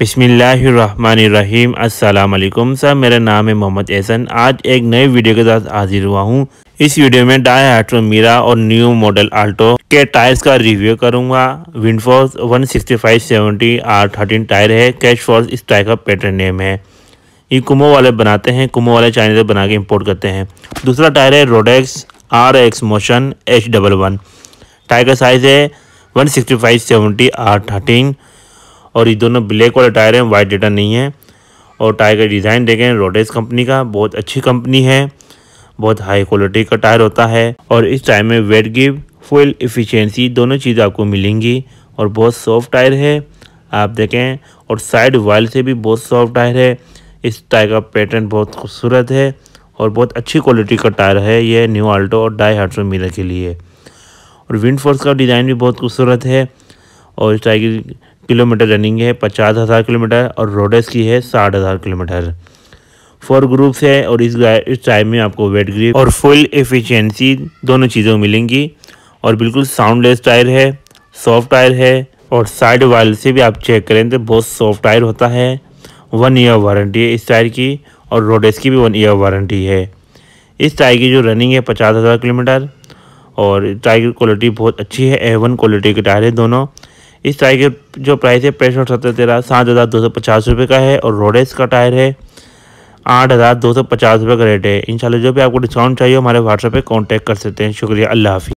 बिसमीम अस्सलाम सर, मेरा नाम है मोहम्मद एहसन। आज एक नए वीडियो के साथ हाजिर हुआ हूँ। इस वीडियो में डाई हाइट्रो मीरा और न्यू मॉडल आल्टो के टायर्स का रिव्यू करूँगा। विंडफोर्स 16570 आर थर्टीन टायर है। कैश फोर्स इस टायर का पैटर्न नेम है। ये कुमो वाले बनाते हैं। कुमो वाले चाइना से बना के इम्पोर्ट करते हैं। दूसरा टायर है Rodex R X motion H double one. Tyre का साइज़ है one sixty five seventy R thirteen. और ये दोनों ब्लैक वाले टायर हैं वाइट डेटा नहीं है। और टायर का डिज़ाइन देखें रोडेस कंपनी का बहुत अच्छी कंपनी है। बहुत हाई क्वालिटी का टायर होता है। और इस टायर में वेट गिव फुल इफ़िशेंसी दोनों चीज़ आपको मिलेंगी। और बहुत सॉफ्ट टायर है, आप देखें। और साइड वाइल से भी बहुत सॉफ्ट टायर है। इस टायर का पैटर्न बहुत खूबसूरत है। और बहुत अच्छी क्वालिटी का टायर है यह न्यू आल्टो और डाई हार्टो मिलर के लिए। और विंड फोर्स का डिज़ाइन भी बहुत खूबसूरत है। और इस टायर की किलोमीटर रनिंग है, पचास हज़ार किलोमीटर और रोडेस की है साठ हज़ार किलोमीटर। फोर ग्रुप्स है और इस इस टाइम में आपको वेट ग्रिप और फुल एफिशिएंसी दोनों चीज़ों मिलेंगी। और बिल्कुल साउंडलेस टायर है सॉफ्ट टायर है और साइड वाल से भी आप चेक करें तो बहुत सॉफ्ट टायर होता है। वन ईयर वारंटी है इस टायर की और रोडेस की भी वन ईयर वारंटी है। इस टायर की जो रनिंग है पचास हज़ार किलोमीटर और टायर की क्वालिटी बहुत अच्छी है ए वन क्वालिटी के टायर है दोनों। इस टायर के जो प्राइस है, पैंसठ सत्तर तेरह, सात हज़ार दो सौ पचास रुपये का है और रोडेस का टायर है, आठ हज़ार दो सौ पचास रुपये का रेट है। इंशाल्लाह, जो भी आपको डिस्काउंट चाहिए, हमारे व्हाट्सएप पर कांटेक्ट कर सकते हैं। शुक्रिया, अल्लाह हाफि